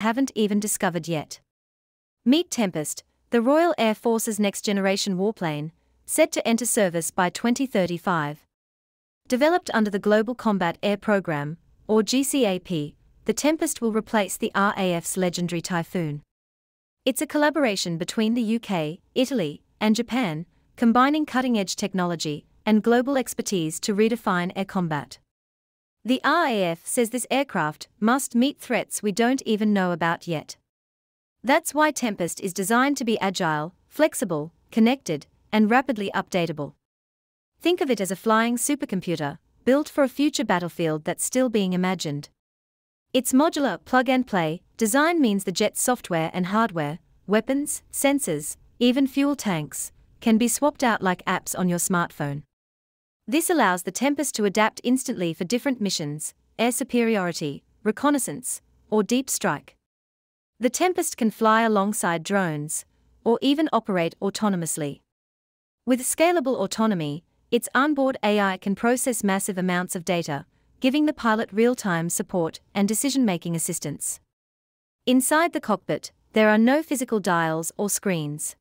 haven't even discovered yet. Meet Tempest, the Royal Air Force's next generation warplane, set to enter service by 2035. Developed under the Global Combat Air Program, or GCAP, the Tempest will replace the RAF's legendary Typhoon. It's a collaboration between the UK, Italy, and Japan, combining cutting edge technology and global expertise to redefine air combat. The RAF says this aircraft must meet threats we don't even know about yet. That's why Tempest is designed to be agile, flexible, connected, and rapidly updatable. Think of it as a flying supercomputer, built for a future battlefield that's still being imagined. Its modular plug and play design means the jet's software and hardware, weapons, sensors, even fuel tanks, can be swapped out like apps on your smartphone. This allows the Tempest to adapt instantly for different missions air superiority, reconnaissance, or deep strike. The Tempest can fly alongside drones, or even operate autonomously. With scalable autonomy, its onboard AI can process massive amounts of data, giving the pilot real time support and decision making assistance. Inside the cockpit, there are no physical dials or screens.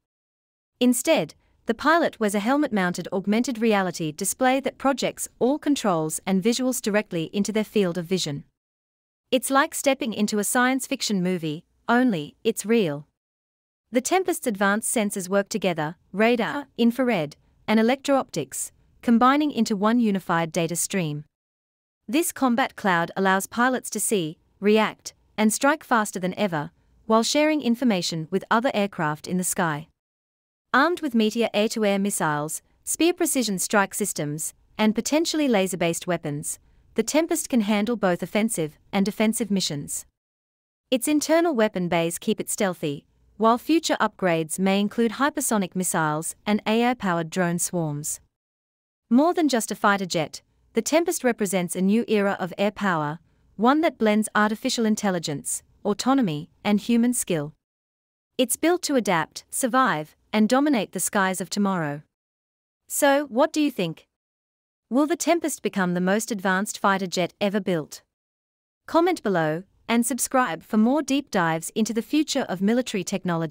Instead, the pilot wears a helmet mounted augmented reality display that projects all controls and visuals directly into their field of vision. It's like stepping into a science fiction movie, only, it's real. The Tempest's advanced sensors work together radar, infrared, and electro optics, combining into one unified data stream. This combat cloud allows pilots to see, react, and strike faster than ever, while sharing information with other aircraft in the sky. Armed with Meteor air to air missiles, Spear precision strike systems, and potentially laser based weapons, the Tempest can handle both offensive and defensive missions. Its internal weapon bays keep it stealthy, while future upgrades may include hypersonic missiles and AI powered drone swarms. More than just a fighter jet, the Tempest represents a new era of air power, one that blends artificial intelligence, autonomy, and human skill. It's built to adapt, survive, and dominate the skies of tomorrow. So, what do you think? Will the Tempest become the most advanced fighter jet ever built? Comment below and subscribe for more deep dives into the future of military technology.